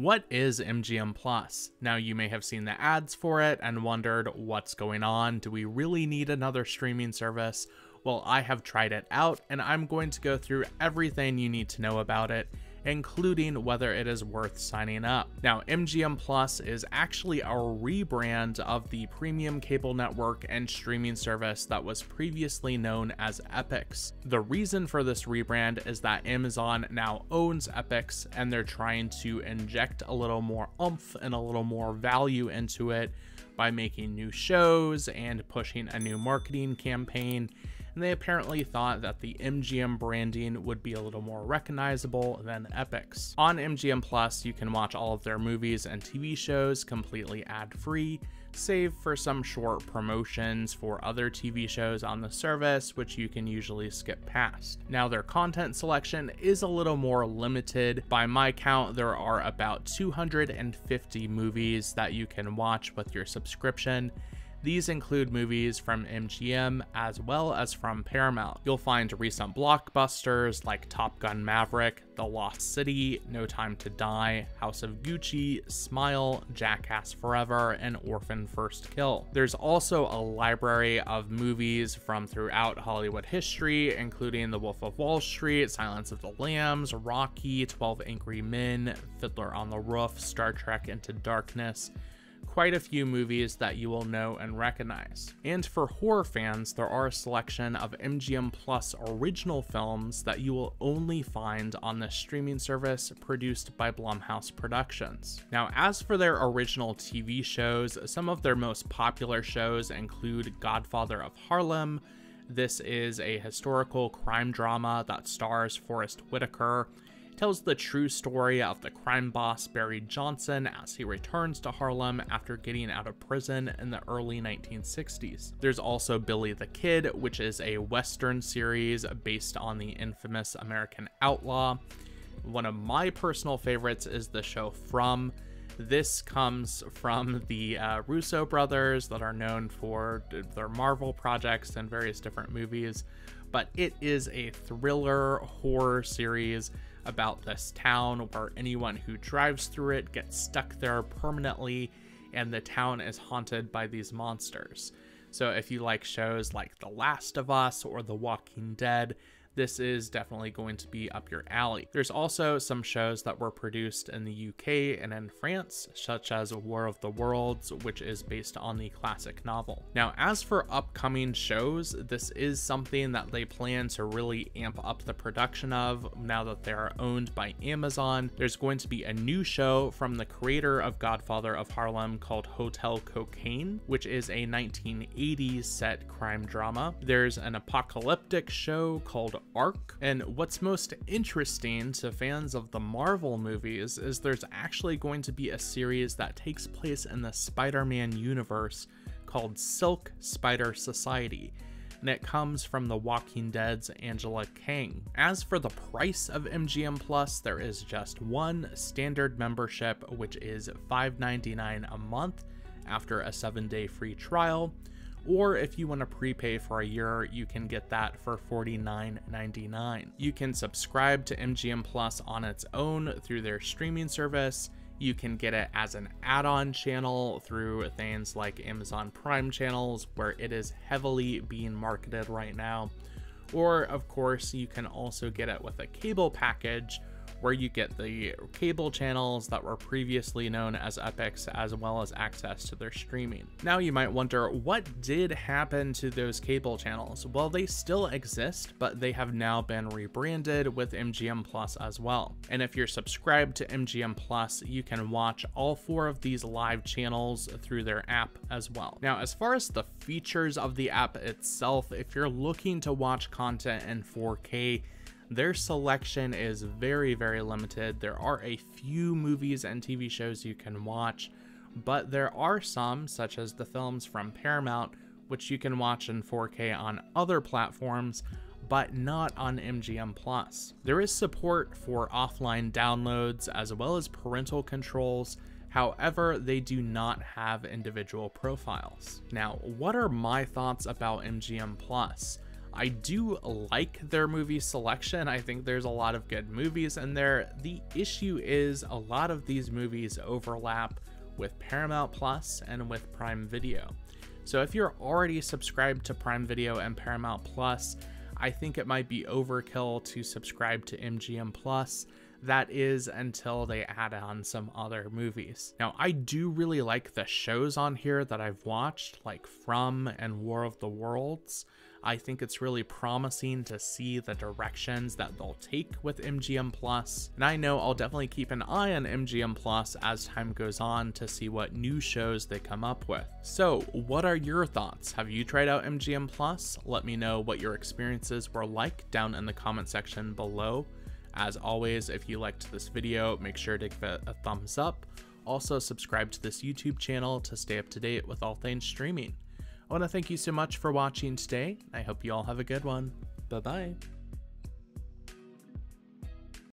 What is MGM Plus? Now, you may have seen the ads for it and wondered what's going on. Do we really need another streaming service? Well, I have tried it out and I'm going to go through everything you need to know about it including whether it is worth signing up. Now, MGM Plus is actually a rebrand of the premium cable network and streaming service that was previously known as Epix. The reason for this rebrand is that Amazon now owns Epix and they're trying to inject a little more oomph and a little more value into it by making new shows and pushing a new marketing campaign and they apparently thought that the MGM branding would be a little more recognizable than Epix. On MGM Plus, you can watch all of their movies and TV shows completely ad-free, save for some short promotions for other TV shows on the service, which you can usually skip past. Now, their content selection is a little more limited. By my count, there are about 250 movies that you can watch with your subscription, these include movies from MGM as well as from Paramount. You'll find recent blockbusters like Top Gun Maverick, The Lost City, No Time to Die, House of Gucci, Smile, Jackass Forever, and Orphan First Kill. There's also a library of movies from throughout Hollywood history, including The Wolf of Wall Street, Silence of the Lambs, Rocky, 12 Angry Men, Fiddler on the Roof, Star Trek Into Darkness, quite a few movies that you will know and recognize. And for horror fans, there are a selection of MGM Plus original films that you will only find on the streaming service produced by Blumhouse Productions. Now, as for their original TV shows, some of their most popular shows include Godfather of Harlem, this is a historical crime drama that stars Forest Whitaker tells the true story of the crime boss Bumpy Johnson as he returns to Harlem after getting out of prison in the early 1960s. There's also Billy the Kid, which is a Western series based on the infamous American outlaw. One of my personal favorites is the show From. This comes from the uh, Russo brothers that are known for their Marvel projects and various different movies, but it is a thriller horror series about this town where anyone who drives through it gets stuck there permanently and the town is haunted by these monsters. So if you like shows like The Last of Us or The Walking Dead, this is definitely going to be up your alley. There's also some shows that were produced in the UK and in France, such as War of the Worlds, which is based on the classic novel. Now, as for upcoming shows, this is something that they plan to really amp up the production of now that they are owned by Amazon. There's going to be a new show from the creator of Godfather of Harlem called Hotel Cocaine, which is a 1980s set crime drama. There's an apocalyptic show called arc. And what's most interesting to fans of the Marvel movies is there's actually going to be a series that takes place in the Spider Man universe called Silk Spider Society and it comes from The Walking Dead's Angela Kang. As for the price of MGM Plus, there is just one standard membership, which is $5.99 a month after a seven day free trial or if you want to prepay for a year, you can get that for $49.99. You can subscribe to MGM Plus on its own through their streaming service. You can get it as an add on channel through things like Amazon Prime channels, where it is heavily being marketed right now. Or, of course, you can also get it with a cable package where you get the cable channels that were previously known as Epix, as well as access to their streaming. Now you might wonder, what did happen to those cable channels? Well, they still exist, but they have now been rebranded with MGM Plus as well. And if you're subscribed to MGM Plus, you can watch all four of these live channels through their app as well. Now, as far as the features of the app itself, if you're looking to watch content in 4K, their selection is very, very limited. There are a few movies and TV shows you can watch, but there are some, such as the films from Paramount, which you can watch in 4K on other platforms, but not on MGM. There is support for offline downloads as well as parental controls. However, they do not have individual profiles. Now, what are my thoughts about MGM Plus? I do like their movie selection. I think there's a lot of good movies in there. The issue is a lot of these movies overlap with Paramount Plus and with Prime Video. So if you're already subscribed to Prime Video and Paramount Plus, I think it might be overkill to subscribe to MGM Plus. That is until they add on some other movies. Now, I do really like the shows on here that I've watched, like From and War of the Worlds. I think it's really promising to see the directions that they'll take with MGM Plus, and I know I'll definitely keep an eye on MGM Plus as time goes on to see what new shows they come up with. So, what are your thoughts? Have you tried out MGM Plus? Let me know what your experiences were like down in the comment section below. As always, if you liked this video, make sure to give it a thumbs up. Also, subscribe to this YouTube channel to stay up to date with all things streaming. I want to thank you so much for watching today. I hope you all have a good one. Bye bye.